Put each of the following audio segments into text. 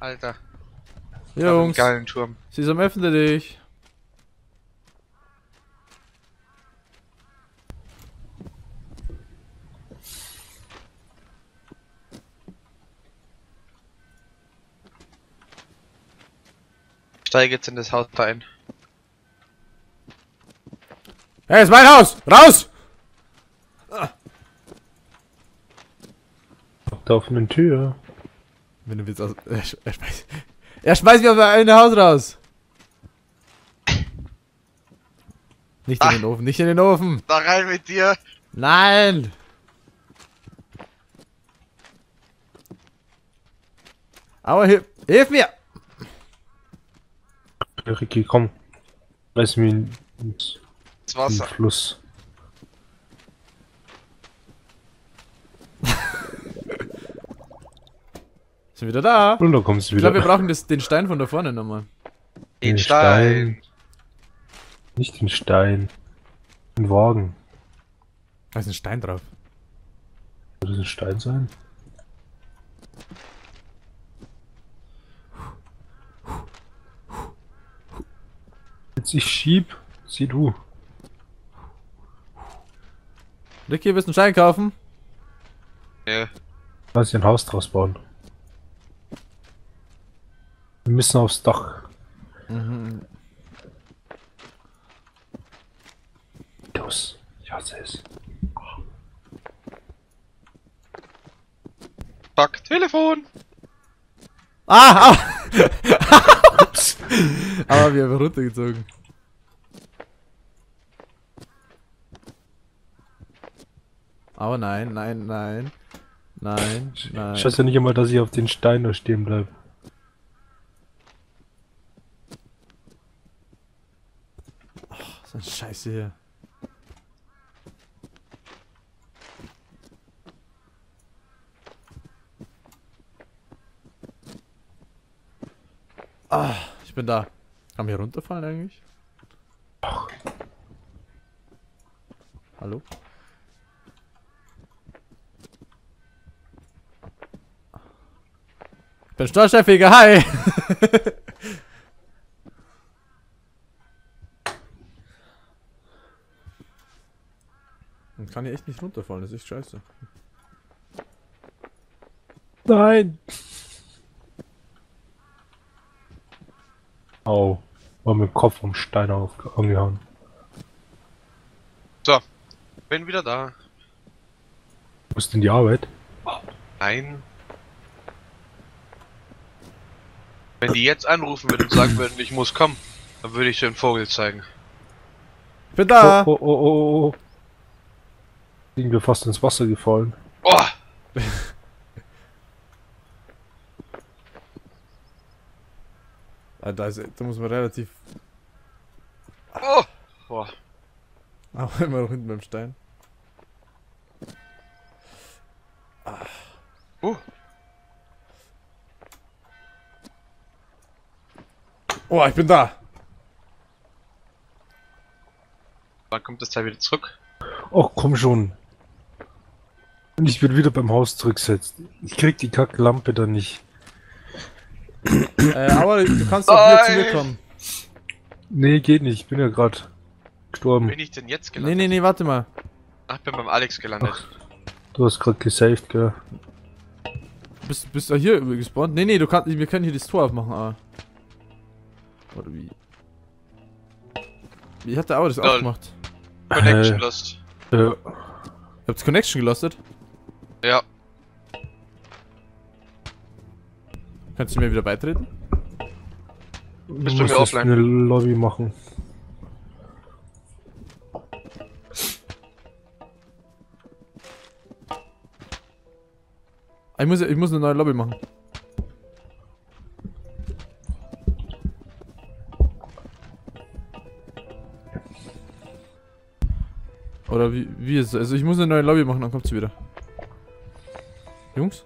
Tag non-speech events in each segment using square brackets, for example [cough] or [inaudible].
Alter. Einen Jungs, geilen Turm. Sesam, öffne dich. Steige jetzt in das Haus rein. Hey, ist mein Haus! Raus! Auf der offenen Tür. Wenn du willst aus. Er, sch- er schmeißt. [laughs] Er schmeißt mich aus meinem Haus raus! Nicht in Ah. den Ofen, nicht in den Ofen! Da rein mit dir! Nein! Aber hilf, hilf mir! Ricky, komm. Mich in- ins, Das in den Wasser. Fluss. [laughs] Sind wieder da? Und da kommst du Ich wieder. glaube, wir brauchen das, den Stein von da vorne nochmal. Den Stein. Nicht den Stein. Den Wagen. Da ist ein Stein drauf. Soll das ein Stein sein? Jetzt ich schieb, sieh du. Ricky, willst du einen Stein kaufen? Nee. Lass ich ein Haus draus bauen. Wir müssen aufs Dach. Mhm. Los. Ich hasse es. Fuck, Telefon! Ah! ah. [laughs] Aber wir haben runtergezogen. Aber nein, nein, nein. Nein, nein. Ich weiß ja nicht einmal, dass ich auf den Stein da stehen bleib. Eine Scheiße hier. Ah, ich bin da. Kann hier runterfallen eigentlich? Hallo? Ich bin Steuerchefjäger, hi! [laughs] kann hier echt nicht runterfallen, das ist echt scheiße. Nein! Au. War mit dem Kopf vom Stein auf, angehauen. So. Bin wieder da. Wo ist denn die Arbeit? Nein. Wenn die jetzt anrufen würden und sagen würden, ich muss kommen, dann würde ich den Vogel zeigen. Ich bin da! Oh, oh, oh, oh, oh. Sind wir fast ins Wasser gefallen. Oh! Ah, da, ist, da muss man relativ. Oh! Boah. Aber [laughs] immer noch hinten beim Stein. Uh. Oh, ich bin da! Wann kommt das Teil wieder zurück? Och, komm schon. Und ich bin wieder beim Haus zurückgesetzt. Ich krieg die Kacklampe da nicht. Äh, aber du kannst doch hier zu mir kommen. Nee, geht nicht. Ich bin ja grad gestorben. Bin ich denn jetzt Nee, gelandet? nee, nee, warte mal. Ach, ich bin beim Alex gelandet. Du hast grad gesaved, gell? Bist, bist du hier gespawnt? Nee, nee, du kannst, wir können hier das Tor aufmachen, aber. Oder wie? Wie hat der aber das Lol. aufgemacht? Connection Äh. lost. Äh, Ihr habt Connection gelostet? Ja. Kannst du mir wieder beitreten? du Bist du musst mir offline? eine Lobby machen. Ah, Ich muss, ich muss eine neue Lobby machen. Oder wie, wie ist es? Also ich muss eine neue Lobby machen, dann kommt sie wieder. Jungs?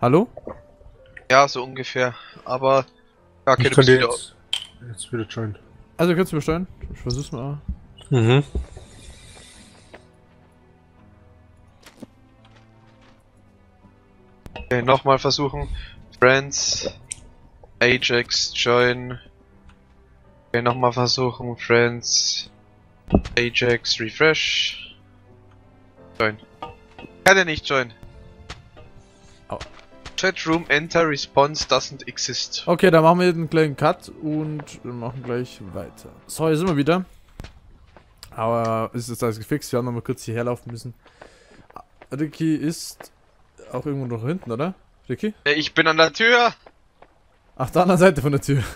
Hallo? Ja, so ungefähr. Aber. Ja, okay, ich du bist könnte wieder. jetzt, jetzt wieder joinen. Also kannst du besteuern? Ich versuch's mal. Mhm. Okay, nochmal versuchen. Friends. Ajax, join. Okay, nochmal versuchen. Friends. Ajax, refresh. Join. Kann er nicht join. Au. Chatroom enter response doesn't exist. Okay, dann machen wir einen kleinen Cut und machen gleich weiter. So, hier sind wir wieder. Aber ist jetzt alles gefixt, wir haben noch mal kurz hierher laufen müssen. Ricky ist auch irgendwo noch hinten, oder? Ricky? Äh, Ich bin an der Tür. Ach, der anderen Seite von der Tür. [laughs]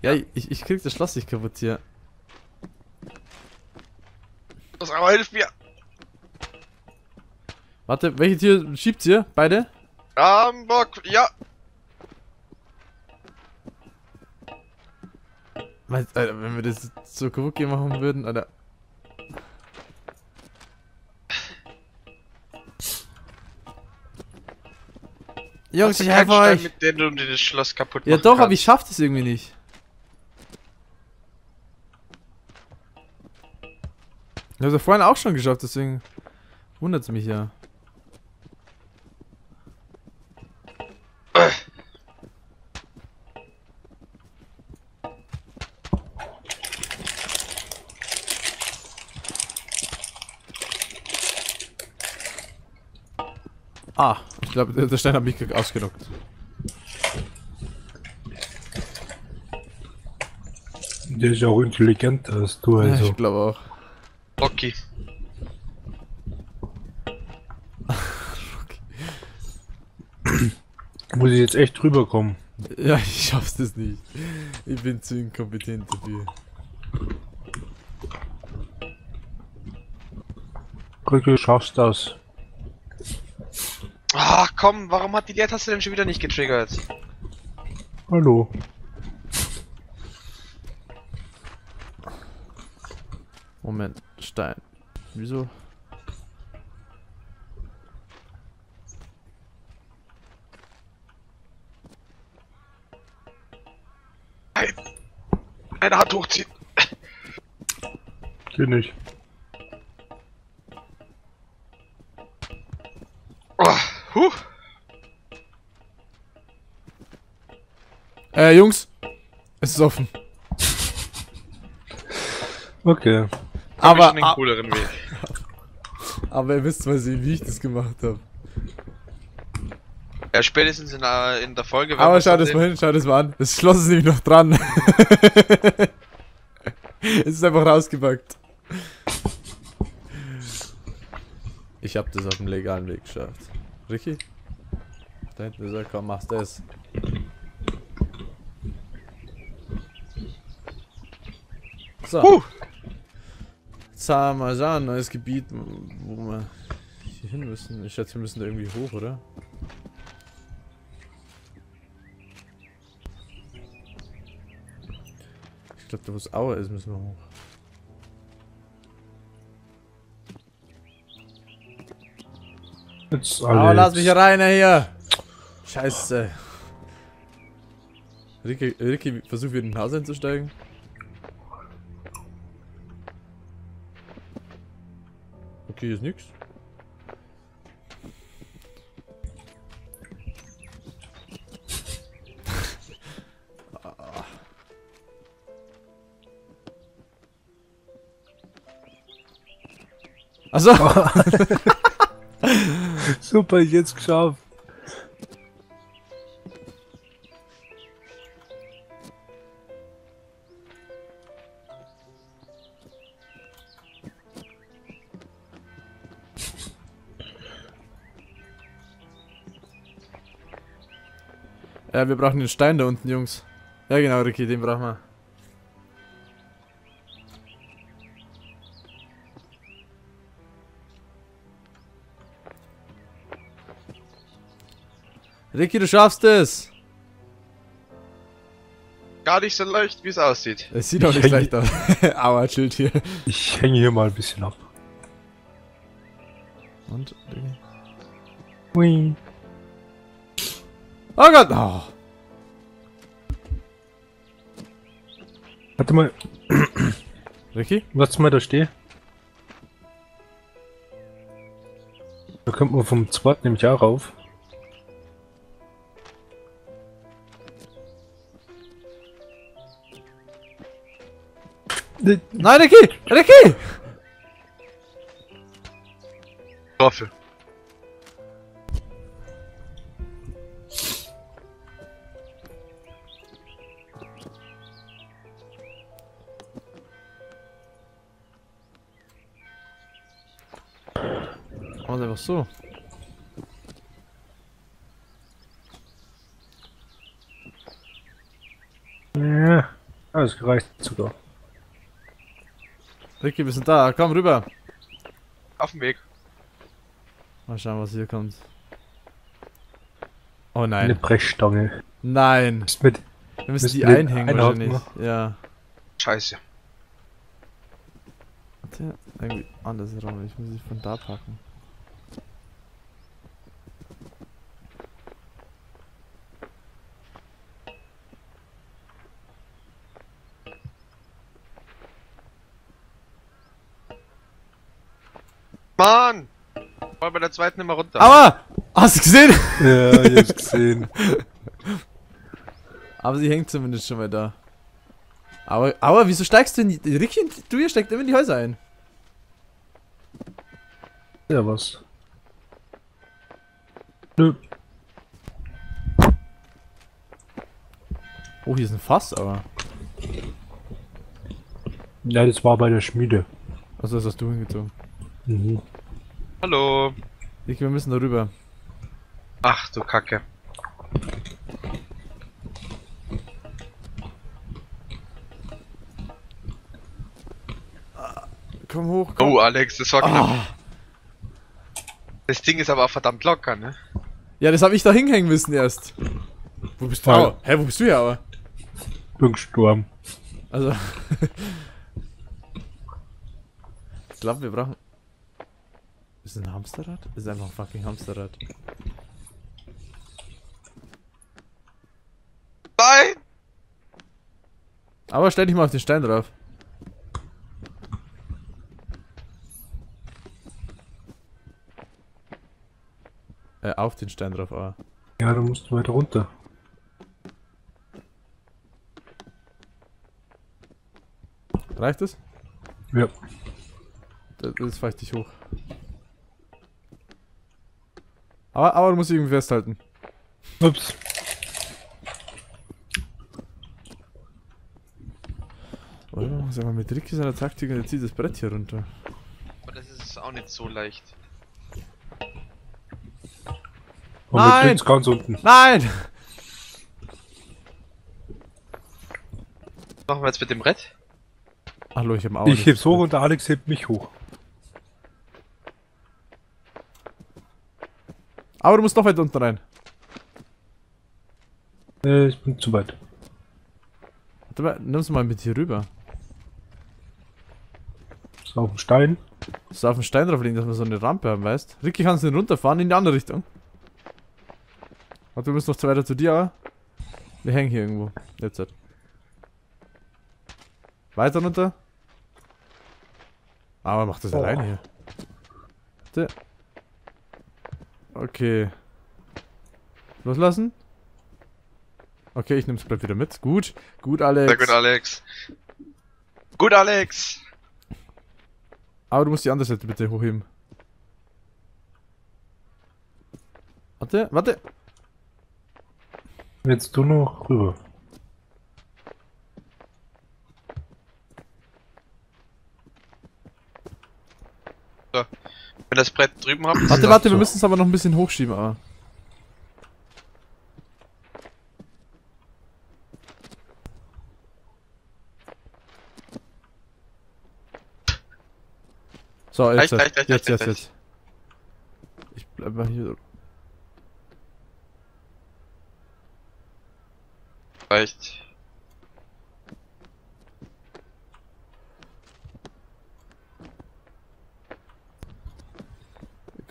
Ja, ich, ich krieg das Schloss nicht kaputt hier. Das aber hilft mir. Warte, welche Tür schiebt ihr? Beide? Rambock, ja. Meinst, Alter, wenn wir das so gehen machen würden, Alter. Jungs, ich helfe euch. mit dem du das Schloss kaputt Ja doch, aber kannst? ich schaff das irgendwie nicht. Ich hab's ja vorhin auch schon geschafft, deswegen wundert's mich ja. Ah, ich glaube, der, Stein hat mich ausgenockt. Der ist ja auch intelligenter als du, Ja, also. ich glaube auch. Rocky. [laughs] Muss ich jetzt echt rüberkommen? Ja, ich schaff's das nicht. Ich bin zu inkompetent dafür. Ricky, du schaffst das. Ach komm, warum hat die Leertaste denn schon wieder nicht getriggert? Hallo. Moment, Stein. Wieso? Eine Hand hochziehen. Geht nicht. Huh. Äh, Jungs. Es ist offen. Okay. Aber, schon den a- cooleren Weg. [laughs] aber ihr wisst mal sehen, wie ich das gemacht habe. Ja, spätestens in der, in der Folge. Aber schau das sehen. mal hin, schau das mal an. Das Schloss ist nämlich noch dran. [laughs] es ist einfach rausgepackt. Ich hab das auf dem legalen Weg geschafft. Ricky? Da hinten ist er, komm, machst das. So. Huh. Jetzt haben wir mal schauen, neues Gebiet, wo wir hier hin müssen. Ich schätze, wir müssen da irgendwie hoch, oder? Ich glaube, da wo es Aue ist, müssen wir hoch. Jetzt. Oh, lass mich rein hier! Scheiße. Ricky, Ricky versucht wieder in den Haus einzusteigen. Okay, ist nix. [laughs] Achso! [laughs] Super, jetzt geschafft. Ja, wir brauchen den Stein da unten, Jungs. Ja, genau, Ricky, den brauchen wir. Ricky, du schaffst es! Gar nicht so leicht, wie es aussieht. Es sieht doch nicht Ich- leicht aus. [laughs] Aua, Schild hier. Ich hänge hier mal ein bisschen ab. Und, Ricky? Hui. Oh Gott! Oh. Warte mal, Ricky? lass mal da stehen. Da kommt man vom zweiten nämlich auch rauf. Ne, Nein, Ricky! Ricky! Hoffe. Machen wir einfach so. Ja, alles gereicht sogar. Ricky, wir sind da. Komm rüber. Auf dem Weg. Mal schauen, was hier kommt. Oh Eine nein. Brechstange. Nein. Ist mit. Wir müssen die einhängen wahrscheinlich. Ja. Scheiße. Warte, irgendwie andersrum. Ich muss sie von da packen. Mann! War bei der zweiten immer runter. Aua! Hast du gesehen? Ja, ich hab's [laughs] gesehen. Aber sie hängt zumindest schon mal da. Aber, aber wieso steigst du in die... Ricky, du ihr steigt immer in die Häuser ein. Ja, was? Nö. Oh, hier ist ein Fass, aber... Ja, das war bei der Schmiede. Also das hast du hingezogen. Mhm. Hallo. Ricky, wir müssen da rüber. Ach du Kacke. Komm hoch, komm. Oh, Alex, das war knapp. Ah. Das Ding ist aber auch verdammt locker, ne? Ja, das hab ich da hinhängen müssen erst. Wo bist du? Hä, wo bist du ja aber? Sturm. Also. [laughs] ich glaube, wir brauchen. Ist es ein Hamsterrad? Ist einfach ein fucking Hamsterrad. Nein! Aber stell dich mal auf den Stein drauf. Äh, auf den Stein drauf, ah. Ja, da musst du weiter runter. Reicht das? Ja. Das, das fahr ich dich hoch. Aber, aber du musst dich irgendwie festhalten. Ups. Oder? Sag mal, mit Ricky seiner Taktik, der zieht das Brett hier runter. Aber das ist auch nicht so leicht. Und Nein! jetzt ganz unten. Nein! Was machen wir jetzt mit dem Brett? Hallo, ich hab auch Ich heb's hoch und der Alex hebt mich hoch. Aber du musst noch weiter unten rein. Äh, ich bin zu weit. Warte mal, nimm's mal mit hier rüber. Ist auf dem Stein. So auf den Stein drauflegen, dass wir so eine Rampe haben, weißt? Ricky kannst du runterfahren in die andere Richtung. Warte, wir müssen noch zwei weiter zu dir, aber. Wir hängen hier irgendwo. Jetzt. halt. Weiter runter. Aber mach das Oh. alleine hier. Warte. Okay. Loslassen. Okay, ich nehm's Brett wieder mit. Gut. Gut, Alex. Sehr gut, Alex. Gut, Alex! Aber du musst die andere Seite bitte hochheben. Warte, warte. Jetzt du noch rüber. Wenn das Brett drüben habt. Warte, warte, wir müssen es aber noch ein bisschen hochschieben, aber. So, jetzt, reicht, jetzt, reicht, jetzt, jetzt. Ich bleib mal hier. Reicht.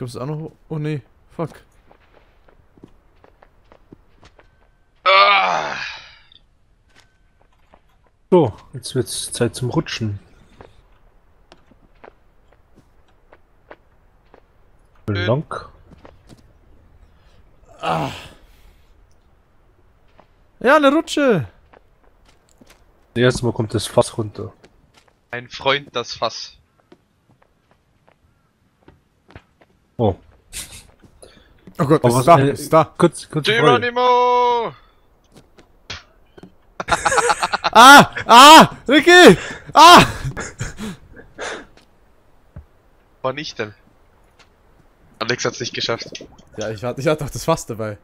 Kommst du auch noch? Oh nee, fuck. Ah! So, jetzt wird's Zeit zum Rutschen. Dank. Ja, eine Rutsche. Erstmal kommt das Fass runter. Ein Freund, das Fass. Oh, Oh Gott, Aber ist was- da, äh, ist da. kurz, kurz. Geronimo! [laughs] Ah, ah, Ricky, ah. Wann ich denn? Alex hat's nicht geschafft. Ja, ich hatte, ich hatte auch das Fass dabei.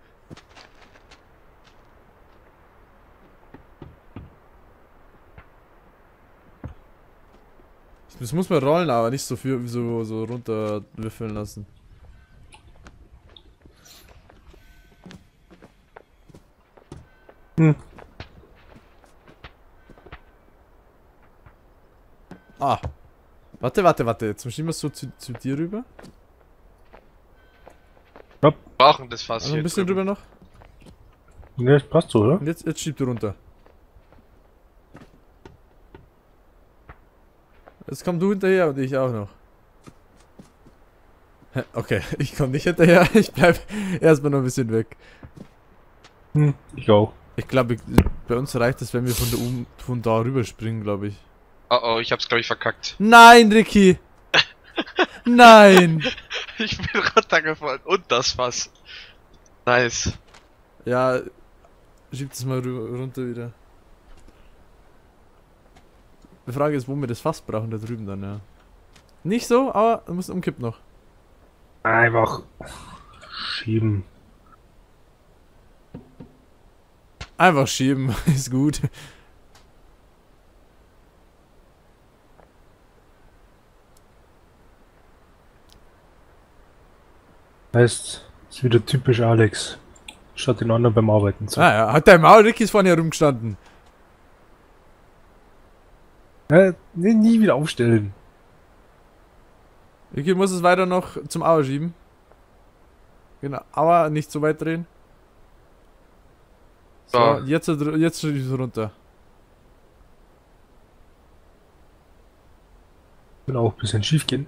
Das muss man rollen, aber nicht so viel, so, so runter würfeln lassen. Hm. Ah. Warte, warte, warte. Jetzt schieben wir es so zu, zu dir rüber. Wir brauchen das Fass Also hier ein bisschen drüben. drüber noch. Ne, das passt so, oder? Und jetzt, jetzt schiebt du runter. Jetzt komm du hinterher und ich auch noch. Okay, [laughs] ich komm nicht hinterher. Ich bleib erstmal noch ein bisschen weg. Hm, ich auch. Ich glaube, bei uns reicht es, wenn wir von da, um, von da rüber springen, glaube ich. Oh oh, ich hab's glaube ich verkackt. Nein, Ricky! [laughs] Nein! Ich bin runtergefallen. Und das Fass. Nice. Ja, schiebt es mal runter wieder. Die Frage ist, wo wir das Fass brauchen, da drüben dann, ja. Nicht so, aber du musst umkippen noch. Einfach schieben. Einfach schieben, [laughs] ist gut. Heißt, ist wieder typisch Alex. Statt den anderen beim Arbeiten zu. Ah ja, hat dein Maul Ricky ist vorne herumgestanden. Äh, nee, nie wieder aufstellen. Ricky muss es weiter noch zum Auer schieben. Genau, aber nicht so weit drehen. So, jetzt, jetzt schieb es runter. Will auch ein bisschen schief gehen.